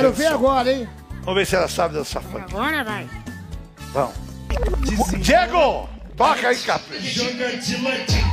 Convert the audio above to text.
Quero ver agora, hein? Vamos ver se ela sabe dançar funk. Agora vai. Vamos. Diego! Toca aí, capricho. Joga de latim.